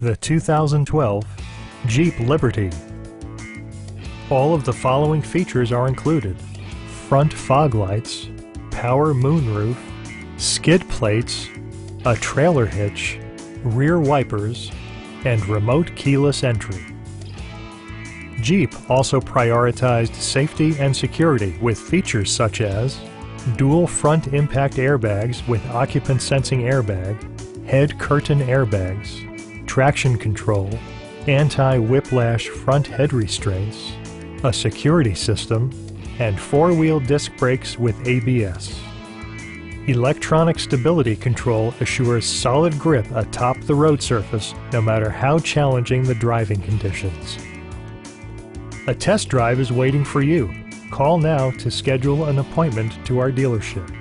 the 2012 Jeep Liberty. All of the following features are included. Front fog lights, power moonroof, skid plates, a trailer hitch, rear wipers, and remote keyless entry. Jeep also prioritized safety and security with features such as dual front impact airbags with occupant sensing airbag, head curtain airbags, traction control, anti-whiplash front head restraints, a security system, and four-wheel disc brakes with ABS. Electronic stability control assures solid grip atop the road surface no matter how challenging the driving conditions. A test drive is waiting for you. Call now to schedule an appointment to our dealership.